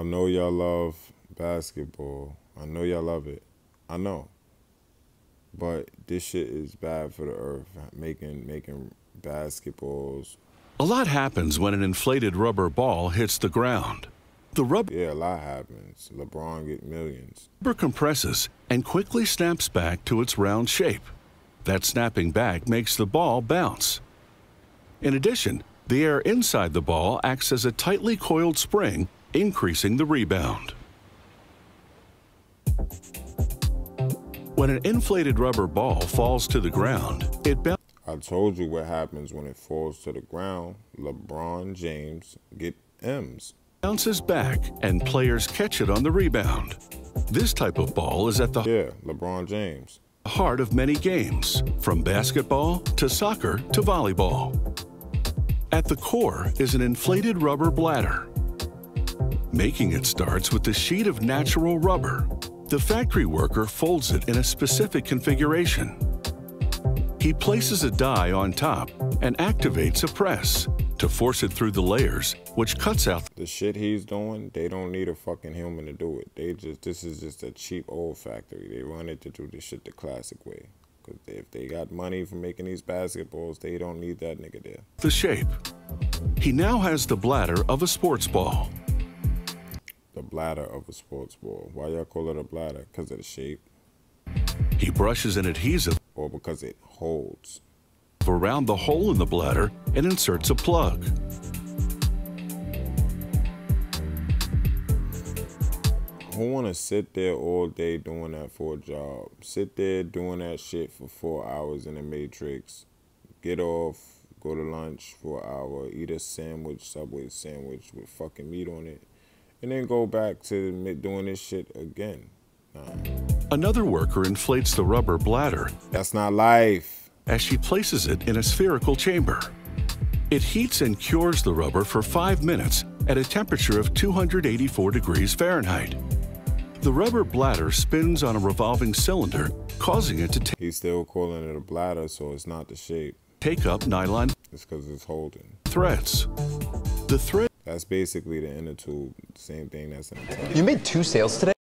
I know y'all love basketball. I know y'all love it. I know. But this shit is bad for the earth. Making making basketballs. A lot happens when an inflated rubber ball hits the ground. The rubber Yeah, a lot happens. LeBron get millions. Rubber compresses and quickly snaps back to its round shape. That snapping back makes the ball bounce. In addition, the air inside the ball acts as a tightly coiled spring, increasing the rebound. When an inflated rubber ball falls to the ground, it. I told you what happens when it falls to the ground. LeBron James get M's. bounces back and players catch it on the rebound. This type of ball is at the Yeah, LeBron James. heart of many games, from basketball to soccer to volleyball. At the core is an inflated rubber bladder. Making it starts with the sheet of natural rubber. The factory worker folds it in a specific configuration. He places a die on top and activates a press to force it through the layers, which cuts out The shit he's doing, they don't need a fucking human to do it. They just this is just a cheap old factory. They it to do this shit the classic way. Cause if they got money for making these basketballs, they don't need that nigga there. the shape. He now has the bladder of a sports ball. The bladder of a sports ball. Why y'all call it a bladder? Cause of the shape He brushes an adhesive or because it holds. around the hole in the bladder and inserts a plug. Who wanna sit there all day doing that for a job? Sit there doing that shit for four hours in the Matrix. Get off, go to lunch for an hour, eat a sandwich, Subway sandwich with fucking meat on it, and then go back to doing this shit again. Nah, Another worker inflates the rubber bladder that's not life. as she places it in a spherical chamber. It heats and cures the rubber for five minutes at a temperature of 284 degrees Fahrenheit. The rubber bladder spins on a revolving cylinder, causing it to ta- He's still calling it a bladder, so it's not the shape. take up nylon It's because it's holding. threads. The thread That's basically the inner tube, same thing that's in the top. You made two sales today?